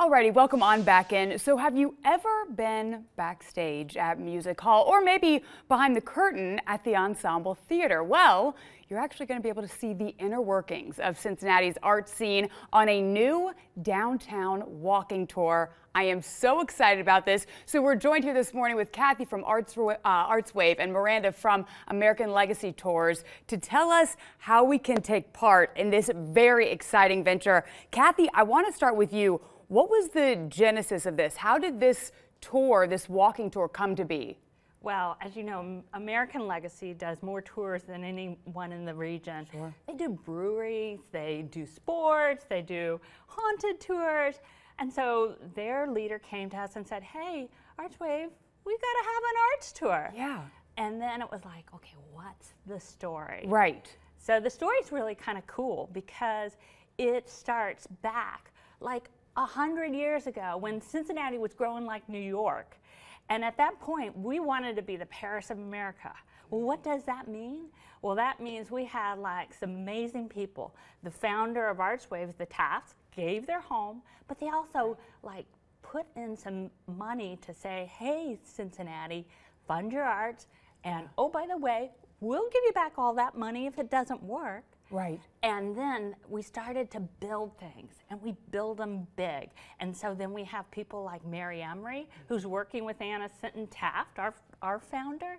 Alrighty, welcome on back in. So have you ever been backstage at Music Hall or maybe behind the curtain at the Ensemble Theater? Well, you're actually going to be able to see the inner workings of Cincinnati's art scene on a new downtown walking tour. I am so excited about this. So we're joined here this morning with Kathy from Arts, uh, Arts Wave and Miranda from American Legacy Tours to tell us how we can take part in this very exciting venture. Kathy, I want to start with you. What was the genesis of this? How did this tour, this walking tour, come to be? Well, as you know, American Legacy does more tours than anyone in the region. Sure. They do breweries, they do sports, they do haunted tours. And so their leader came to us and said, hey, Artswave, we've got to have an arts tour. Yeah. And then it was like, okay, what's the story? Right. So the story's really kind of cool because it starts back like a hundred years ago when Cincinnati was growing like New York. And at that point, we wanted to be the Paris of America. Well, what does that mean? Well, that means we had like some amazing people. The founder of Artswaves, the Tafts, gave their home, but they also like put in some money to say, hey, Cincinnati, fund your arts. And oh, by the way, we'll give you back all that money if it doesn't work. Right. And then we started to build things and we build them big. And so then we have people like Mary Emery, who's working with Anna Sinton Taft, our, our founder.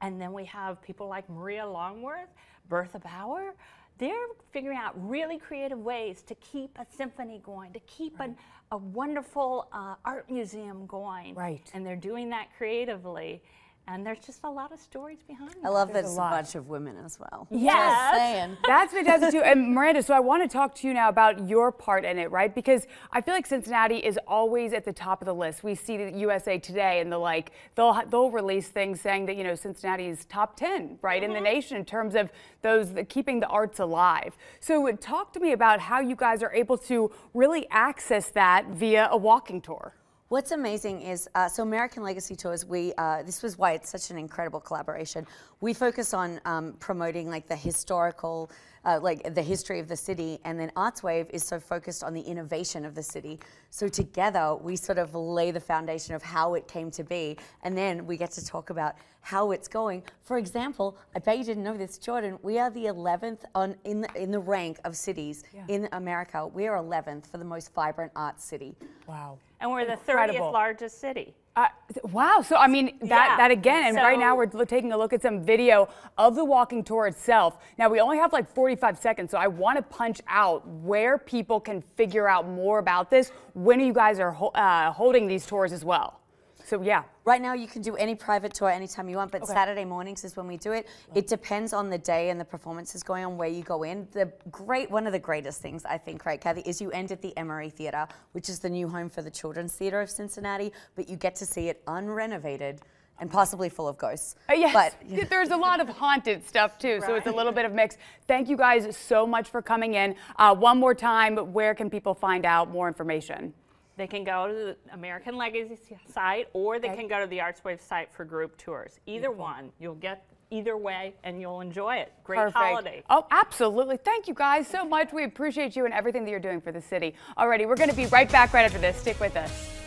And then we have people like Maria Longworth, Bertha Baur. They're figuring out really creative ways to keep a symphony going, to keep right. an, a wonderful uh, art museum going. Right. And they're doing that creatively. And there's just a lot of stories behind it. I love that it's a, bunch of women as well. Yes. That's fantastic too. And Miranda, so I want to talk to you now about your part in it, right? Because I feel like Cincinnati is always at the top of the list. We see the USA Today and the like, they'll they'll release things saying that, you know, Cincinnati is top 10, right, mm -hmm. in the mm-hmm. nation in terms of those the, keeping the arts alive. So talk to me about how you guys are able to really access that via a walking tour. What's amazing is, uh, so American Legacy Tours, we, uh, this was why it's such an incredible collaboration. We focus on um, promoting like the historical, uh, like the history of the city, and then Artswave is so focused on the innovation of the city. So together, we sort of lay the foundation of how it came to be, and then we get to talk about how it's going. For example, I bet you didn't know this, Jordan, we are the 11th on, in, the, in the rank of cities yeah. in America. We are 11th for the most vibrant arts city. Wow and we're the 30th largest city. Uh, wow. So, I mean, that, yeah. that again, and so, right now we're taking a look at some video of the walking tour itself. Now, we only have like 45 seconds, so I want to punch out where people can figure out more about this when you guys are ho uh, holding these tours as well. So yeah. Right now you can do any private tour anytime you want, but okay. Saturday mornings is when we do it. It depends on the day and the performances going on where you go in. The great, one of the greatest things I think, right, Kathy, is you end at the Emery Theater, which is the new home for the Children's Theater of Cincinnati, but you get to see it unrenovated and possibly full of ghosts. Uh, yes, but, yeah. there's a lot of haunted stuff too, right. so it's a little bit of mix. Thank you guys so much for coming in. Uh, one more time, where can people find out more information? They can go to the American Legacy site or they okay. can go to the Artswave site for group tours. Either Beautiful. one, you'll get either way and you'll enjoy it. Great Perfect. holiday. Oh, absolutely. Thank you guys so much. We appreciate you and everything that you're doing for the city. Alrighty, we're going to be right back right after this. Stick with us.